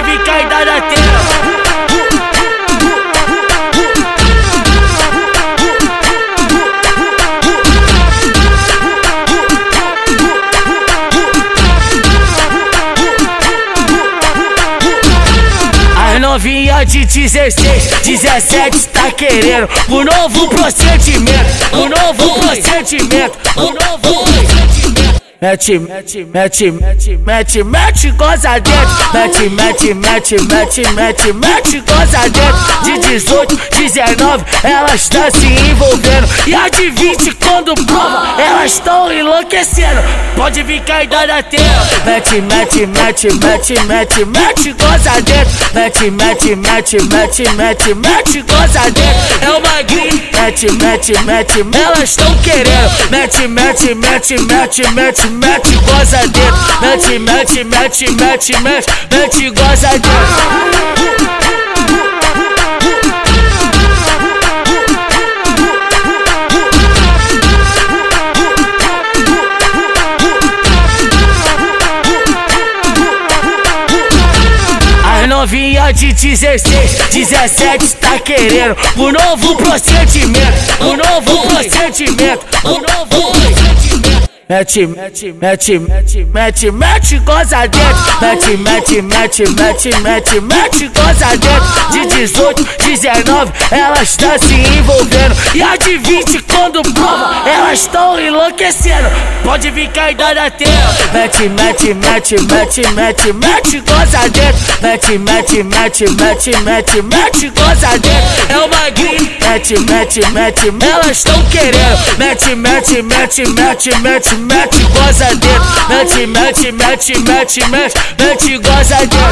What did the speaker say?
vir cair da. As novinha de 16, 17 tá querendo o novo procedimento, o novo procedimento, o novo. Mete, mete, mete, mete, mete, mete, goza dentro. Mete, mete, mete, mete, mete, mete, goza dentro. De 18, 19, elas tá se envolvendo. E a de 20, quando prova, elas tão enlouquecendo. Pode vir cair da tela. Mete, mete, mete, mete, mete, mete, goza dentro. Mete, mete, mete, mete, mete, mete, goza dentro. É uma gringa. Mete, mete, mete, elas tão querendo. Mete, mete, mete, mete, mete, mete, goza dentro. Mete, mete, mete, mete, mete, mete, goza dentro. Novinha de 16, 17 tá querendo o novo procedimento, o novo procedimento, o novo procedimento. Mete, mete, mete, mete, mete, mete, goza dentro. Mete, mete, mete, mete, mete, mete, goza dentro. De 18, 19, elas tá se envolvendo. E a de 20, quando prova, elas tão enlouquecendo. Pode vir cair da tela. Mete, mete, mete, mete, mete, mete, goza dentro. Mete, mete, mete, mete, mete, mete, goza dentro. É uma gringa. Mete, mete, mete, elas tão querendo. Mete, mete, mete, mete, mete, mete, goza dentro. Mete, mete, mete, mete, mete, mete, goza dentro.